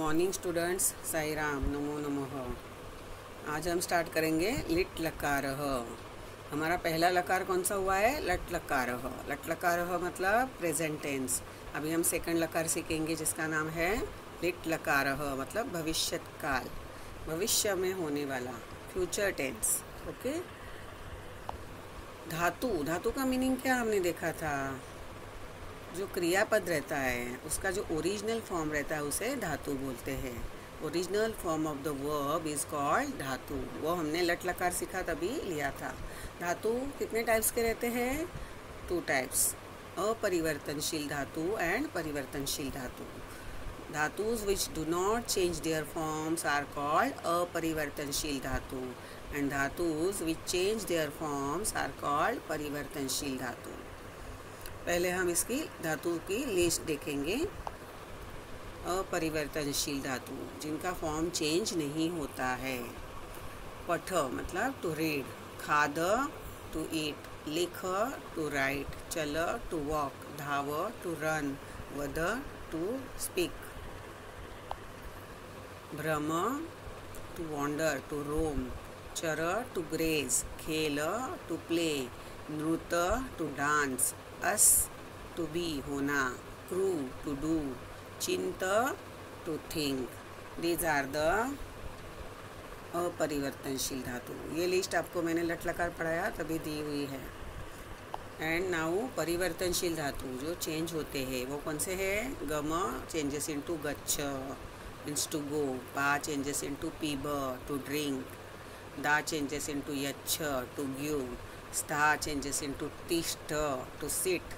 Morning students Sai Ram नमो नमः आज हम स्टार्ट करेंगे लिट लकार हमारा पहला लकार कौन सा हुआ है? लट लकार लट लकार मतलब प्रेजेंट टेंस अभी हम सेकंड लकार सीखेंगे, जिसका नाम है लिट लकार मतलब भविष्य काल। भविष्य में होने वाला फ्यूचर टेंस ओके धातु। धातु का मीनिंग क्या हमने देखा था? जो क्रियापद रहता है, उसका जो ओरिजिनल फॉर्म रहता है, उसे धातु बोलते हैं। Original form of the verb is called धातु। वो हमने लट लकार सीखा तभी लिया था। धातु कितने टाइप्स के रहते हैं? टू टाइप्स अपरिवर्तनशील धातु एंड परिवर्तनशील धातु। धातुज which do not change their forms are called अपरिवर्तनशील धातु। And धातुज which change their forms are called परिवर्तनशील धातु। पहले हम इसकी धातु की लिस्ट देखेंगे। अपरिवर्तनशील धातु, जिनका फॉर्म चेंज नहीं होता है। पठ मतलब टू रीड खाद टू ईट लिख टू राइट चल टू वॉक धाव टू रन वद टू स्पीक भ्रम टू वॉन्डर टू रोम चर टू ग्रेज खेल टू प्ले नृत टू डांस अस टू बी होना क्रू to do चिंत to think these are the अपरिवर्तनशील धातु। ये लिस्ट आपको मैंने लट लकार पढ़ाया, तभी दी हुई है। एंड नाउ परिवर्तनशील धातु जो चेंज होते हैं, वो कौन से हैं? गम चेंजेस इन टू गच्छ मीन्स टू गो पा चेंजेस इन टू पीब टू ड्रिंक दा चेंजेस इन टू यच्छ टू गिव स्था चेंजेस इन टू तिष्ठ टू सिट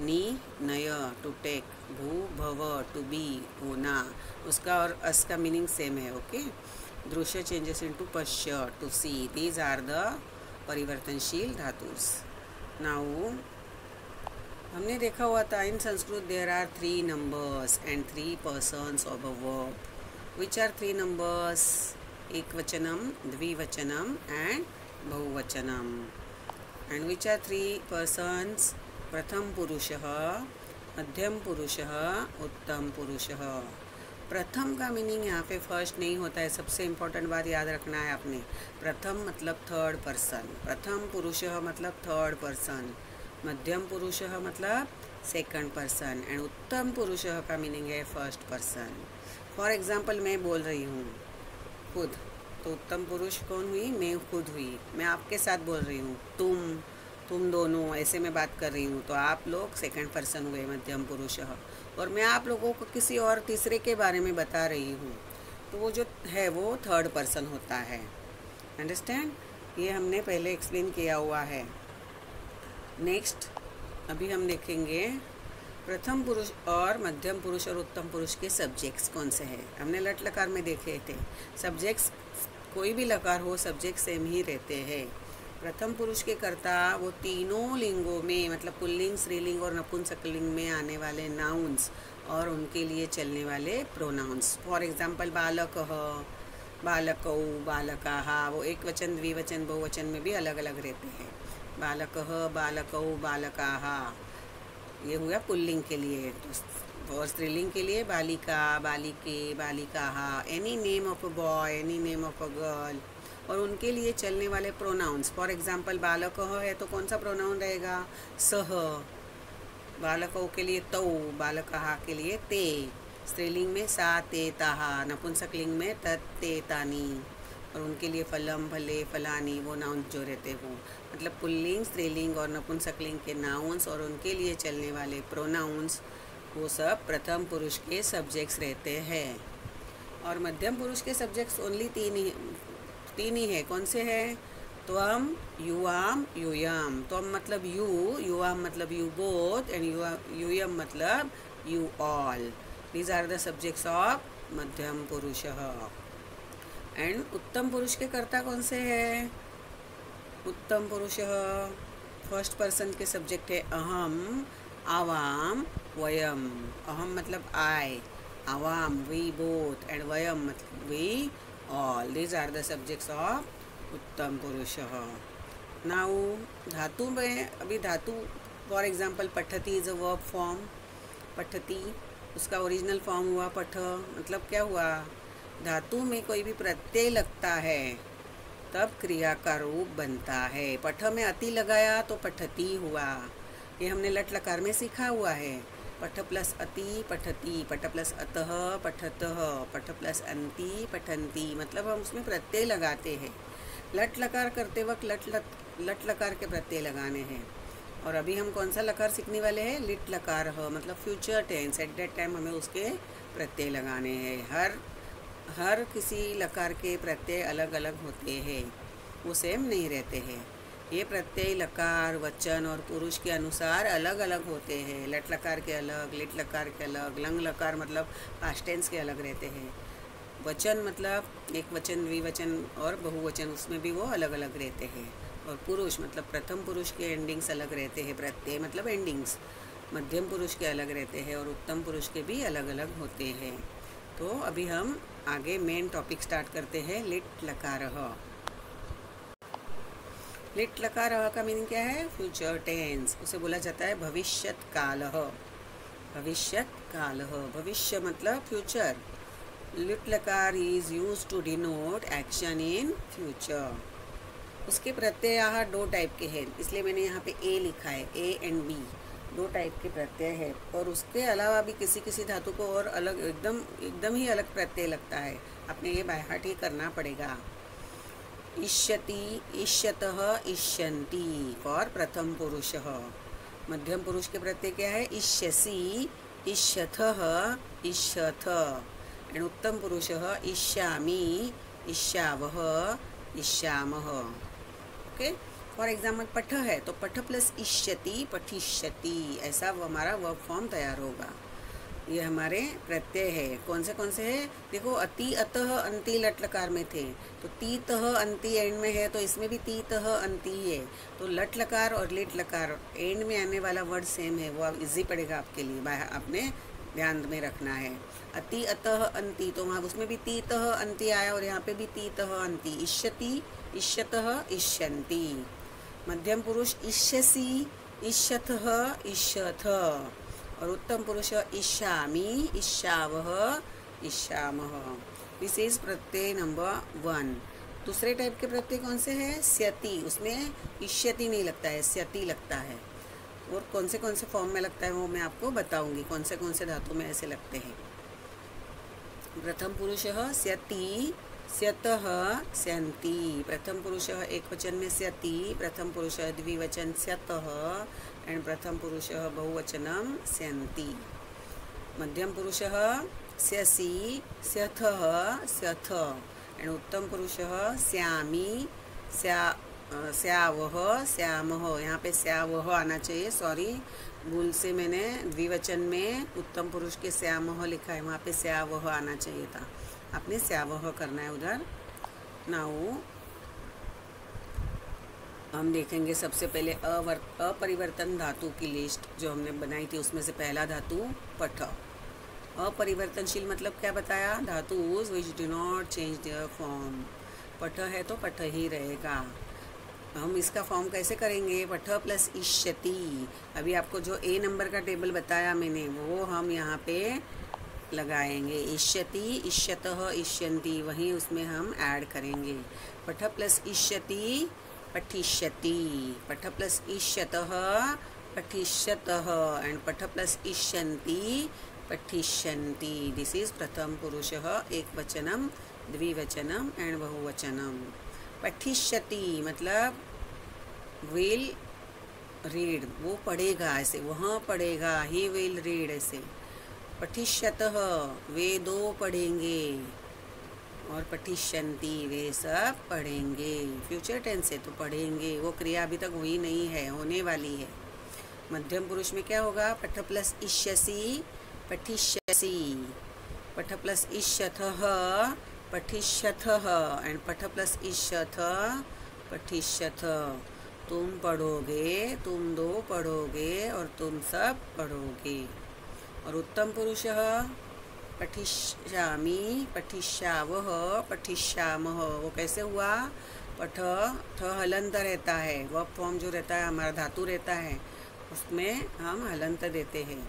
नी नय टू टेक भू भव टू बी होना उसका और अस का मीनिंग सेम है ओके दृश्य चेंजेस इन टू पश्य to see these are the परिवर्तनशील धातुस. नाउ हमने देखा हुआ था in Sanskrit there are three numbers and three persons of a verb which are three numbers एक वचनम द्विवचनम एंड बहुवचनम and which are three persons? प्रथम पुरुषः मध्यम पुरुषः उत्तम पुरुषः प्रथम का मीनिंग यहाँ पे फ़र्स्ट नहीं होता है। सबसे इम्पोर्टेंट बात याद रखना है आपने। प्रथम मतलब थर्ड पर्सन प्रथम पुरुष मतलब थर्ड पर्सन मध्यम पुरुष मतलब सेकंड पर्सन एंड उत्तम पुरुष का मीनिंग है फ़र्स्ट पर्सन फॉर एग्ज़ाम्पल मैं बोल रही हूँ। खुद। तो उत्तम पुरुष कौन हुई? मैं खुद हुई। मैं आपके साथ बोल रही हूँ। तुम तुम दोनों, ऐसे में बात कर रही हूँ। तो आप लोग सेकंड पर्सन हुए, मध्यम पुरुष। और मैं आप लोगों को किसी और तीसरे के बारे में बता रही हूँ। तो वो जो है, वो थर्ड पर्सन होता है। अंडरस्टैंड ये हमने पहले एक्सप्लेन किया हुआ है। नेक्स्ट अभी हम देखेंगे प्रथम पुरुष और मध्यम पुरुष और उत्तम पुरुष के सब्जेक्ट्स कौन से हैं। हमने लट लकार में देखे थे। सब्जेक्ट्स कोई भी लकार हो सब्जेक्ट सेम ही रहते हैं। प्रथम पुरुष के कर्ता वो तीनों लिंगों में मतलब पुल्लिंग, स्त्रीलिंग और नपुंसकलिंग में आने वाले नाउन्स और उनके लिए चलने वाले प्रोनाउंस फॉर एग्ज़ाम्पल बालक बालक बालका वो एक वचन, द्विवचन, बहुवचन में भी अलग अलग रहते हैं। बालक बालक बालका ये हुआ पुल्लिंग के लिए। और स्त्रीलिंग के लिए बालिका, बालिके, बालिका any name of a boy any name of a girl और उनके लिए चलने वाले प्रोनाउंस फॉर एग्जांपल बालक है तो कौन सा प्रोनाउन रहेगा? सह। बालकों के लिए तौ, बालकहा के लिए ते। स्त्रीलिंग में सा, ते, ताहा, नपुंसकलिंग में तत् ते, तानी। और उनके लिए फलम भले फलानी, वो नाउन जो रहते वो मतलब पुल्लिंग स्त्रीलिंग और नपुंसकलिंग के नाउन्स और उनके लिए चलने वाले प्रोनाउंस वो सब प्रथम पुरुष के सब्जेक्ट्स रहते हैं। और मध्यम पुरुष के सब्जेक्ट्स ओनली तीन ही तीन ही है। कौन से हैं? त्वम, युवाम, युयम। त्वम मतलब यू, युवाम मतलब यू बोथ एंड युयम मतलब you all these are the subjects of मध्यम पुरुष। एंड उत्तम पुरुष के कर्ता कौन से हैं? उत्तम पुरुष। फ़र्स्ट पर्सन के सब्जेक्ट है अहम, आवाम वयम। अहम मतलब आई आवाम वी बोथ एंड वयम मतलब we all these are the subjects of उत्तम पुरुष। नाउ धातु में, अभी धातु फॉर एग्ज़ाम्पल पठती इज़ अ वर्ब फॉर्म पठती, उसका ओरिजिनल फॉर्म हुआ पठ। मतलब क्या हुआ? धातु में कोई भी प्रत्यय लगता है, तब क्रिया का रूप बनता है। पठ में अति लगाया तो पठती हुआ। ये हमने लट लकार में सीखा हुआ है। पठ प्लस अति, पठती पठ प्लस अतः, पठतः पठ प्लस अंति पठंती मतलब हम उसमें प्रत्यय लगाते हैं। लट लकार करते वक्त लट लट लट लकार के प्रत्यय लगाने हैं। और अभी हम कौन सा लकार सीखने वाले हैं? लिट लकार ह मतलब future tense at that time हमें उसके प्रत्यय लगाने हैं। हर हर किसी लकार के प्रत्यय अलग अलग होते हैं। वो सेम नहीं रहते हैं। ये प्रत्यय लकार, वचन और पुरुष के अनुसार अलग अलग होते हैं। लट लकार के अलग, लिट लकार के अलग, लंग लकार मतलब पास्ट टेंस के अलग रहते हैं। वचन मतलब एक वचन, द्विवचन और बहुवचन, उसमें भी वो अलग अलग रहते हैं। और पुरुष मतलब प्रथम पुरुष के एंडिंग्स अलग रहते हैं। प्रत्यय मतलब एंडिंग्स मध्यम पुरुष के अलग रहते हैं और उत्तम पुरुष के भी अलग अलग होते हैं। तो अभी हम आगे मेन टॉपिक स्टार्ट करते हैं, लिट लकार। लिट लकार का मीनिंग क्या है? फ्यूचर टेंस उसे बोला जाता है भविष्यत काल भविष्यत काल भविष्य मतलब फ्यूचर लिट लकार is use to denote action in future उसके प्रत्यय दो टाइप के हैं। इसलिए मैंने यहाँ पे ए लिखा है ए एंड बी दो टाइप के प्रत्यय है। और उसके अलावा भी किसी किसी धातु को और अलग एकदम एकदम ही अलग प्रत्यय लगता है। अपने ये बायहाट ही करना पड़ेगा। इष्यति, इष्यत इष्यंती और प्रथम पुरुष। मध्यम पुरुष के प्रत्यय क्या है? इष्यसी, इष्यथ इष्यथ। एंड उत्तम पुरुष, इष्यामी इष्यावह इष्यामह ओके? फॉर एग्ज़ाम्पल पठ है तो पठ प्लस इष्यति, पठिष्यति, ऐसा हमारा वर्क फॉर्म तैयार होगा। ये हमारे प्रत्यय है। कौन से कौन से है? देखो अति अतः अंति लट लकार में थे। तो ती तह अंति एंड में है तो इसमें भी ती तह अंति है। तो लट लकार और लिट लकार एंड में आने वाला वर्ड सेम है। वो इजी पड़ेगा आपके लिए आपने ध्यान में रखना है। अति अतः अंति तो वहाँ उसमें भी ती तह अंति आया और यहाँ पे भी ती तह अंति। इष्यति, इष्यत इष्यन्ति। मध्यम पुरुष इष्यसी इष्यथ इष्यथ। और उत्तम पुरुष इष्यावह इष्यामह दिस इज़ प्रत्यय नंबर वन दूसरे टाइप के प्रत्यय कौन से हैं? स्यति। उसमें इष्यति नहीं लगता है, स्यति लगता है। और कौन से कौन से फॉर्म में लगता है वो मैं आपको बताऊँगी, कौन से कौन से धातु में ऐसे लगते हैं। प्रथम पुरुष स्यति। स्यतः स्यन्ति प्रथम पुरुष एक वचन में स्यति प्रथम पुरुष द्विवचन स्यतः एंड प्रथम पुरुष बहुवचनम स्यन्ति मध्यम पुरुष स्यसी स्यथः स्यथ एंड उत्तम पुरुष श्यामी, स्या स्यावह श्यामह यहाँ पे स्यावह आना चाहिए सॉरी भूल से मैंने द्विवचन में उत्तम पुरुष के श्यामह लिखा है, वहाँ पे स्यावह आना चाहिए था। आपने स्यावह करना है उधर। नाउ हम देखेंगे सबसे पहले अवर, अपरिवर्तन धातु की लिस्ट जो हमने बनाई थी, उसमें से पहला धातु पठ। अपरिवर्तनशील मतलब क्या बताया? धातु which do not change their form पठ है तो पठ ही रहेगा। हम इसका फॉर्म कैसे करेंगे? पठ प्लस इष्यति। अभी आपको जो ए नंबर का टेबल बताया मैंने, वो हम यहाँ पे लगाएँगे। इष्यति, इष्यत इष्यंती वहीं उसमें हम ऐड करेंगे। पठ प्लस इष्यति, पठिष्यति। पठ प्लस इष्यत, पठिष्यत। एंड पठ प्लस इष्यंती पठिष्यन्ति। दिस इज़ प्रथम पुरुष एक वचनम द्विवचनम एंड बहुवचनम पठिष्यति मतलब विल रीड वो पढ़ेगा ऐसे, वहाँ पढ़ेगा, ही विल रीड ऐसे। पठिष्यत वे दो पढ़ेंगे और पठिष्यंती वे सब पढ़ेंगे। फ्यूचर टेंस है तो पढ़ेंगे। वो क्रिया अभी तक हुई नहीं है, होने वाली है। मध्यम पुरुष में क्या होगा? पठ प्लस इष्यसी, पठिष्यसी। पठ प्लस इष्यथ पठिष्यथ एंड पठ प्लस इष्यथ पठिष्यथ तुम पढ़ोगे, तुम दो पढ़ोगे और तुम सब पढ़ोगे। और उत्तम पुरुष पठिष्यामी। पठिष्यावह पठिष्यामह वो कैसे हुआ? पठ, ठ हलंत रहता है। वह फॉर्म जो रहता है, हमारा धातु रहता है, उसमें हम हलंत देते हैं।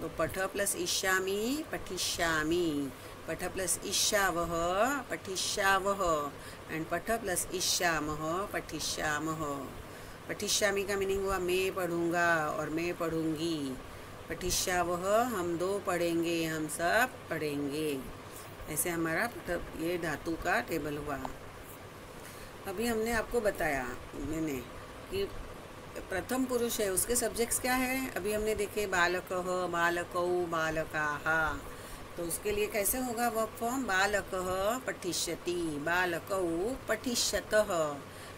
तो पठ प्लस इष्यामी पठिष्यामी। पठ प्लस इष्यावह पठिष्यावह एंड पठ प्लस इष्यामह पठिष्यामह पठिष्यामी का मीनिंग हुआ, मैं पढ़ूँगा और मैं पढ़ूँगी। पठिष्यावह हम दो पढ़ेंगे, हम सब पढ़ेंगे। ऐसे हमारा ये धातु का टेबल हुआ। अभी हमने आपको बताया, मैंने, कि प्रथम पुरुष है, उसके सब्जेक्ट्स क्या है? अभी हमने देखे, बालक बालक, बालका। तो उसके लिए कैसे होगा वर्क फॉर्म बालक पठिष्यति, बालक पठिष्यत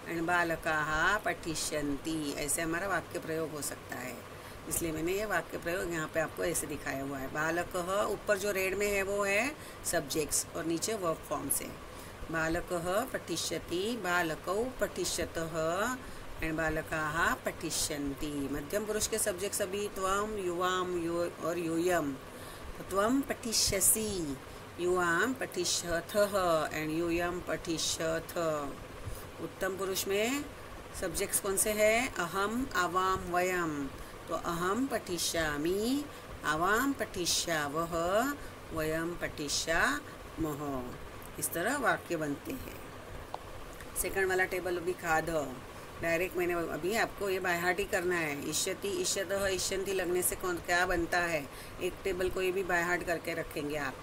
एंड बालका पठिष्यंती ऐसे हमारा वाक्य प्रयोग हो सकता है। इसलिए मैंने ये वाक्य प्रयोग यहाँ पे आपको ऐसे दिखाया हुआ है। बालक ऊपर जो रेड में है वो है सब्जेक्ट्स और नीचे वर्क फॉर्म से। बालक पठिष्यति, बालकौ पठिष्यत, एंड बालका पठिष्यन्ति। मध्यम पुरुष के सब्जेक्ट सभी त्वम युवाम यु और यूयम। त्वम पठिष्यसि युवाम पठिष्यथ, एंड यूयम पठिष्यथ। उत्तम पुरुष में सब्जेक्ट्स कौन से हैं? अहम, आवाम, वयम। तो अहम पठिष्यामि। आवाम पठिष्यावह वयम पठिष्या मह इस तरह वाक्य बनते हैं। सेकंड वाला टेबल अभी खाद। डायरेक्ट मैंने अभी आपको ये बायहाट ही करना है। इश्यति इश्यत इश्यंती लगने से कौन, क्या बनता है? एक टेबल को ये भी बायहाट करके रखेंगे आप।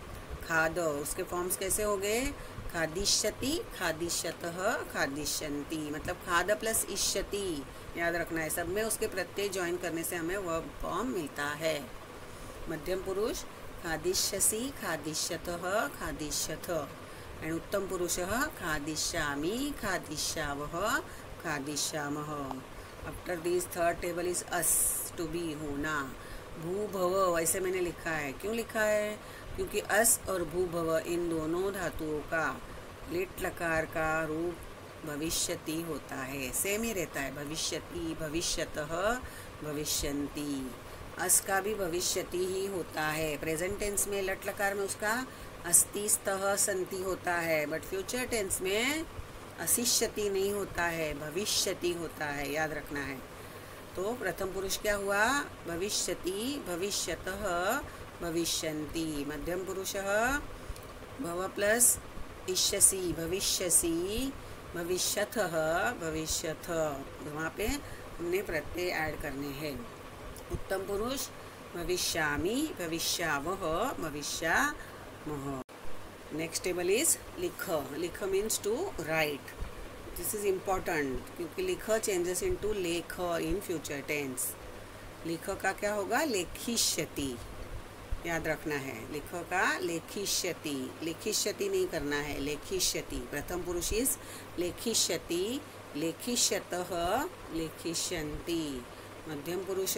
खाद, उसके फॉर्म्स कैसे हो गए? खादिश्यति खादिश्यत खादिश्यंती मतलब खाद प्लस इश्यति याद रखना है, सब में उसके प्रत्यय ज्वाइन करने से हमें वह फॉर्म मिलता है। मध्यम पुरुष खादिश्यसी खादिश्यत खादिश्यथ एंड उत्तम पुरुष, खादिष्यामी खादिष्यावह खादिष्यामः। After this third table is us to be होना भू भव ऐसे मैंने लिखा है। क्यों लिखा है? क्योंकि अस और भू भव इन दोनों धातुओं का, लिट लकार का रूप भविष्यति होता है। सेम ही रहता है, भविष्यति, भविष्यत भविष्यंती अस का भी भविष्यति ही होता है। प्रेजेंट टेंस में लट लकार में उसका अस्ति स्तः होता है बट फ्यूचर टेंस में अशिष्यति नहीं होता है, भविष्यति होता है। याद रखना है। तो प्रथम पुरुष क्या हुआ? भविष्यति, भविष्यत भविष्यन्ति। मध्यम पुरुष भव प्लस इष्यसि, भविष्यसि भविष्यथ भविष्यथ वहाँ पे हमने प्रत्यय ऐड करने हैं। उत्तम पुरुष, भविष्यामी भविष्यावह भविष्या नेक्स्ट टेबल इज़ लिख। लिख means to write this is important क्योंकि लिख चेंजेस इन टू लेख इन फ्यूचर टेंस लिख का क्या होगा? लेखिष्यति। याद रखना है। लिख का लेखिष्यति। लेखिष्यति नहीं करना है। लेखिष्यति। प्रथम पुरुष इज़ लेखिष्यति, लेखिष्यत लेखिष्यन्ति। मध्यम पुरुष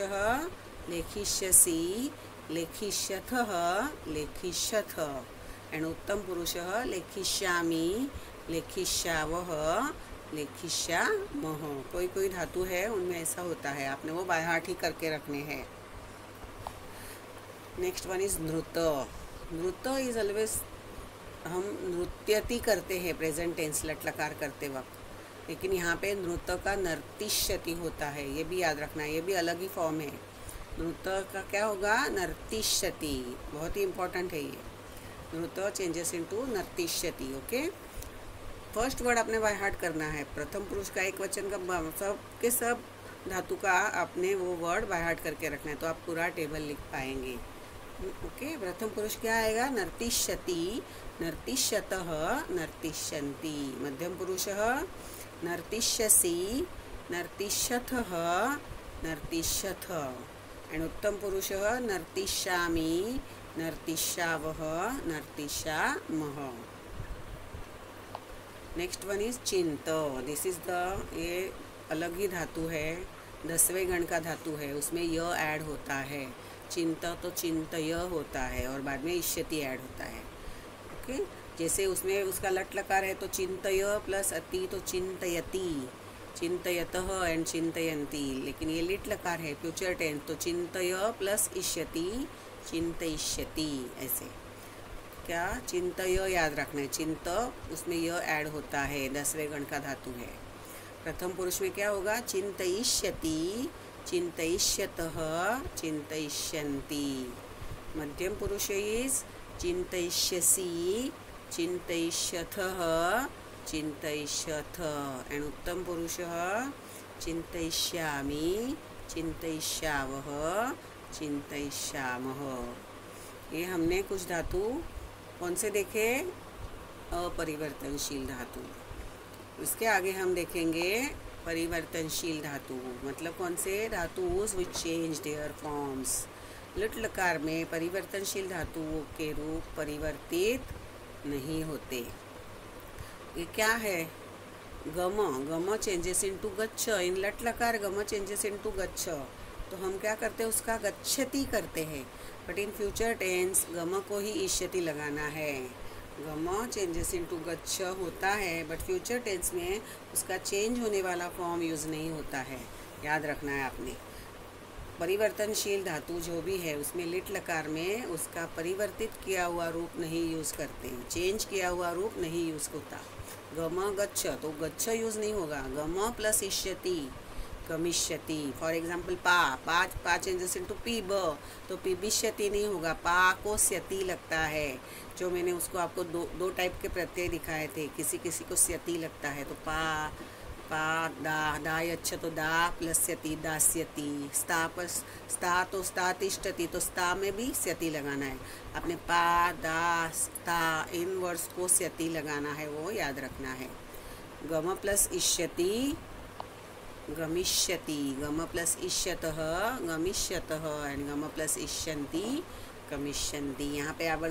लेखिष्यसि, लेखिष्यथ लेखिष्यथ। एंड उत्तम पुरुष लेखिष्यामी लेखिष्यावह लेखिष्यामह कोई कोई धातु है, उनमें ऐसा होता है। आपने वो बायहाट ही करके रखने हैं। नेक्स्ट वन इज़ नृत नृत इज़ ऑलवेज हम नृत्यति करते हैं प्रेजेंट टेंस लटलकार करते वक्त। लेकिन यहाँ पे नृत्य का नर्तिष्यति होता है, ये भी याद रखना है, ये भी अलग ही फॉर्म है। नृत्य का क्या होगा? नर्तिष्यति। बहुत ही इम्पोर्टेंट है ये। नृत्य चेंजेस इनटू नर्तिष्यति ओके फ़र्स्ट वर्ड आपने बाय हार्ट करना है। प्रथम पुरुष का एक वचन का सब के सब धातु का आपने वो वर्ड बाय हार्ट करके रखना है तो आप पूरा टेबल लिख पाएँगे। ओके, प्रथम पुरुष क्या आएगा? नर्तिष्यति। नर्तिष्यत नर्तिष्यन्ति। मध्यम पुरुष नर्तिष्यसि। नर्तिष्यथ नर्तिष्यथ। एंड उत्तम पुरुष नर्तिष्यामी। नर्तिष्यावह नर्तिष्यामह नेक्स्ट वन इज़ चिंत दिस इज़ द ये अलग ही धातु है। दसवें गण का धातु है। उसमें य ऐड होता है। चिंत तो चिंतय होता है और बाद में इश्यति ऐड होता है। ओके? जैसे उसमें उसका लट लकार है तो चिंतय प्लस अति तो चिंतयति। चिंतयत एंड चिंतयंती लेकिन ये लिट लकार है फ्यूचर टेंस तो चिंतय प्लस इष्यति चिंतयिष्यति, ऐसे। क्या? चिंतय याद रखना है। चिंत, उसमें यह ऐड होता है। दसवें गण का धातु है। प्रथम पुरुष में क्या होगा? चिंतयिष्यति चिंतयिष्यत चिंतयिष्यन्ति मध्यम पुरुष इज़ चिंतयिष्यसि चिंतयिष्यथः चिंतयिष्यथ एंड उत्तम पुरुष चिंतयिष्यामि चिंतयिष्यावः चिंतयिष्यामः ये हमने कुछ धातु, कौन से देखे? अपरिवर्तनशील धातु। इसके आगे हम देखेंगे परिवर्तनशील धातु। मतलब कौन से? धातु विच चेंज देयर फॉर्म्स लिट लकार में परिवर्तनशील धातुओं के रूप परिवर्तित नहीं होते। ये क्या है? गम गम चेंजेस इनटू गच्छ। इन लट लकार गम चेंजेस इनटू गच्छ। तो हम क्या करते हैं? उसका गच्छति करते हैं। बट इन फ्यूचर टेंस गम को ही ईष्यति लगाना है। गम चेंजेस इनटू गच्छ होता है बट फ्यूचर टेंस में उसका चेंज होने वाला फॉर्म यूज़ नहीं होता है। याद रखना है आपने। परिवर्तनशील धातु जो भी है, उसमें लिट लकार में उसका परिवर्तित किया हुआ रूप नहीं यूज़ करते चेंज किया हुआ रूप नहीं यूज़ होता। गम गच्छ तो गच्छ यूज़ नहीं होगा। गम प्लस इष्यति गमिष्यति। फॉर एग्ज़ाम्पल पा पा पा चेंजेस इनटू पी, ब तो पिबिष्यति नहीं होगा, पा को स्यति लगता है, जो मैंने उसको आपको दो दो टाइप के प्रत्यय दिखाए थे, किसी किसी को स्यति लगता है तो पा पा, दा दा अच्छा तो दा प्लस स्यति दास्यति स्ता पर स्ता तो स्ता तिष्ठति तो स्ता में भी स्यति लगाना है। अपने पा, दा स्ता इन वर्ड्स को स्यति लगाना है, वो याद रखना है। गम प्लस इष्यति गमिष्यति, गम प्लस इष्यतः, गमिष्यतः एंड गम प्लस इष्यन्ति, गमिष्यन्ति। यहाँ पे आप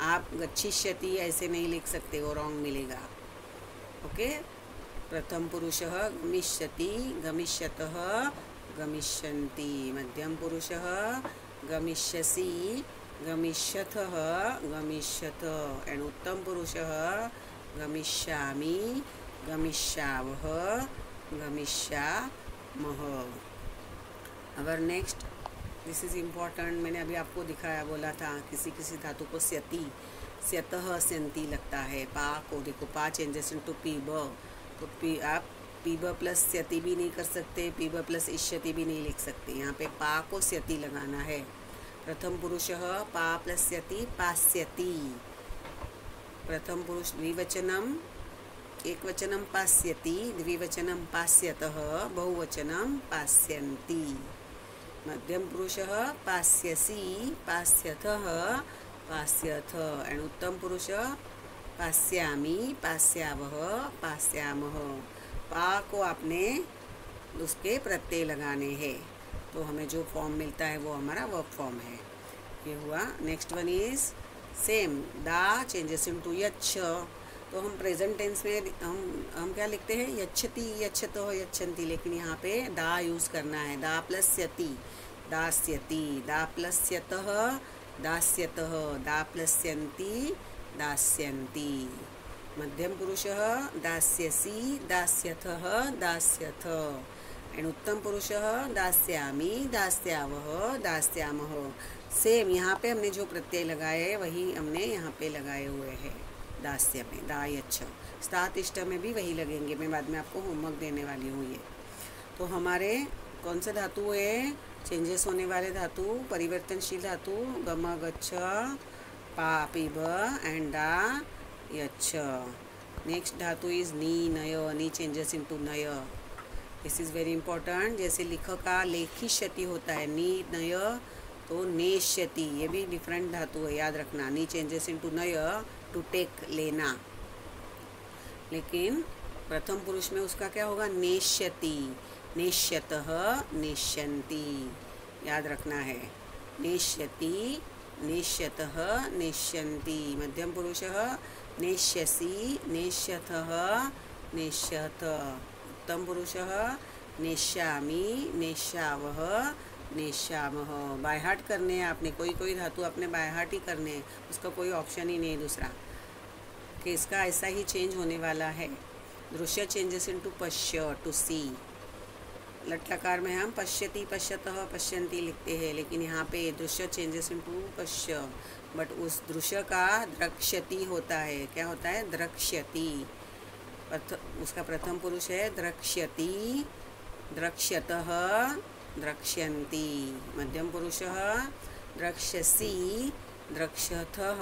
आप गच्छिष्यति, ऐसे नहीं लिख सकते, वो रॉन्ग मिलेगा। ओके प्रथम पुरुष गमिष्यति, गमिष्यतः गमिष्यन्ति। मध्यम पुरुष गमिष्यसि गमिष्यथः गमिष्यत। एंड उत्तम पुरुष गमिष्यामि, गमिष्यावः। गमिष्यामः अगर नेक्स्ट दिस इज़ इंपॉर्टेंट मैंने अभी आपको दिखाया, बोला था, किसी किसी धातु को स्यति, स्यतः स्यंती लगता है, पा को देखो, पा चेंजेस टू पी ब तो पी, आप पी ब प्लस स्यति भी नहीं कर सकते, पी ब प्लस इष्यति भी नहीं लिख सकते, यहाँ पे पा को स्यति लगाना है। प्रथम पुरुष पा प्लस स्यति, पास्यति। प्रथम पुरुष द्विवचनम एक वचनम पास्यति द्विवचनम पास्यतः बहुवचनम पास्यन्ति। मध्यम पुरुष पास्यसि पास्यथः पास्यथ। एंड उत्तम पुरुष पास्यामि, पास्यावः, पास्यामः। पा को आपने उसके प्रत्यय लगाने हैं। तो हमें जो फॉर्म मिलता है वो हमारा वर्क फॉर्म है। ये हुआ। नेक्स्ट वन इज़ सेम दा चेंजेस इन टू यच्छ। तो हम प्रेजेंट टेंस में हम हम क्या लिखते हैं? यच्छति, यच्छत, यच्छन्ति। लेकिन यहाँ पे दा यूज़ करना है। दा प्लस यति दास्यति। दा प्लस यतः दास्यतः। दा प्लस्यन्ति, दास्यन्ति। मध्यम पुरुष, दास्यसि, दास्यथः, दास्यथ। एंड उत्तम पुरुष, दास्यामि, दास्यावः, दास्यामः। सेम यहाँ पे हमने जो प्रत्यय लगाए वही हमने यहाँ पे लगाए हुए हैं। दास्य में दायच्छ। स्तातिष्ठ में भी वही लगेंगे। मैं बाद में आपको होमवर्क देने वाली हूँ ये। तो हमारे कौन से धातु है? चेंजेस होने वाले धातु, परिवर्तनशील धातु, गम, गच्छ, पा पीब एंड डा यच्छ। नेक्स्ट धातु इज़ नी, नय। नी चेंजेस इनटू नय। दिस इज़ वेरी इंपॉर्टेंट जैसे लिख का लेखिष्यति होता है। नी, नय तो नेष्यति। ये भी डिफरेंट धातु है। याद रखना। नी चेंजेस इनटू नय। टू टेक लेना। लेकिन प्रथम पुरुष में उसका क्या होगा? नेश्यति नेश्यत नेश्यंती याद रखना है। नेश्यति नेश्यत नेश्यंती मध्यम पुरुष नेश्यसी नेश्यथ नेश्यथ उत्तम पुरुष नेश्यामी नेश्याव नेश्यामह बाय हार्ट करने हैं आपने। कोई कोई धातु अपने बाय हार्ट ही करने हैं। उसका कोई ऑप्शन ही नहीं दूसरा। कि इसका ऐसा ही चेंज होने वाला है। दृश्य चेंजेस इन टू पश्य टू सी लटलकार में हम पश्यति पश्यत पश्यंती लिखते हैं, लेकिन यहाँ पे दृश्य चेंजेस इन टू पश्य बट उस दृश्य का द्रक्ष्यति होता है। क्या होता है? द्रक्ष्यति। उसका प्रथम पुरुष है द्रक्ष्यति, द्रक्ष्यत द्रक्ष्यन्ति। मध्यम पुरुष द्रक्ष्यसि द्रक्ष्यथः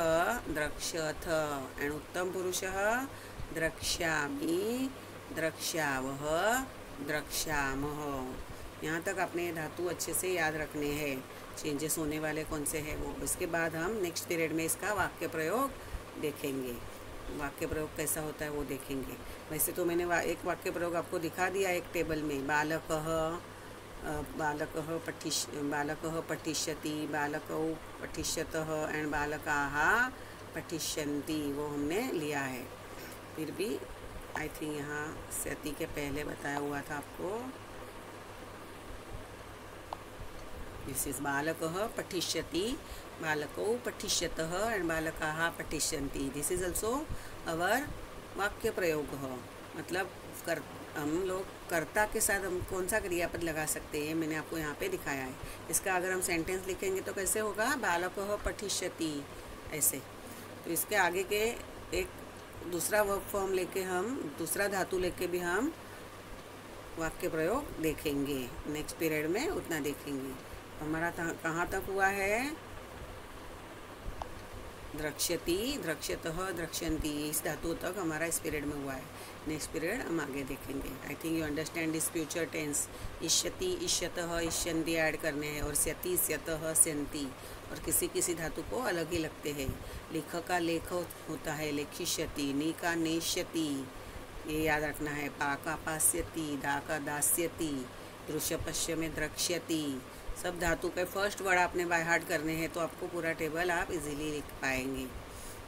द्रक्ष्यथ एंड उत्तम पुरुषः द्रक्ष्यामि द्रक्ष्यावः द्रक्ष्यामः। यहाँ तक अपने धातु अच्छे से याद रखने हैं। चेंजेस होने वाले कौन से हैं वो? उसके बाद हम नेक्स्ट पीरियड में इसका वाक्य प्रयोग देखेंगे। वाक्य प्रयोग कैसा होता है वो देखेंगे। वैसे तो मैंने वा, एक वाक्य प्रयोग आपको दिखा दिया एक टेबल में। बालक बालक पठिश बालक पठिष्यति, बालक पठिष्यत एंड बालका पठिष्यन्ति, वो हमने लिया है। फिर भी आई थिंक यहाँ सती के पहले बताया हुआ था आपको। दिस इज़ बालक पठिष्यति, बालको पठिष्यत एंड बालका पठिष्यन्ति। दिस इज़ ऑल्सो अवर वाक्य प्रयोग मतलब कर, हम लोग कर्ता के साथ हम कौन सा क्रियापद लगा सकते हैं, मैंने आपको यहाँ पे दिखाया है। इसका अगर हम सेंटेंस लिखेंगे तो कैसे होगा? बालक पठिष्यति, ऐसे। तो इसके आगे के एक दूसरा वर्क फॉर्म लेके हम, दूसरा धातु लेके भी हम वाक्य प्रयोग देखेंगे। नेक्स्ट पीरियड में उतना देखेंगे। हमारा कहाँ तक हुआ है? द्रक्ष्यति, द्रक्ष्यत द्रक्ष्यंती इस धातु तक हमारा इस पीरियड में हुआ है। नेक्स्ट पीरियड हम आगे देखेंगे। I think you understand this future tense इष्यति, इष्यत इष्यंती ऐड करने हैं और स्यति, स्यत स्यंती और किसी किसी धातु को अलग ही लगते हैं। लेख का लेख होता है लेखिष्यति नी का नेष्यति। ये याद रखना है। पा का पास्यति दा का दास्यति। दृश्य, पश्य में द्रक्ष्यति। सब धातु के फ़र्स्ट वर्ड आपने बाय हार्ट करने हैं तो आपको पूरा टेबल आप इजीली लिख पाएँगे।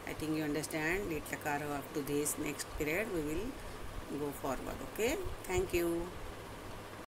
आई थिंक यू अंडरस्टैंड लेट लकार up to this next period we will go forward okay thank you.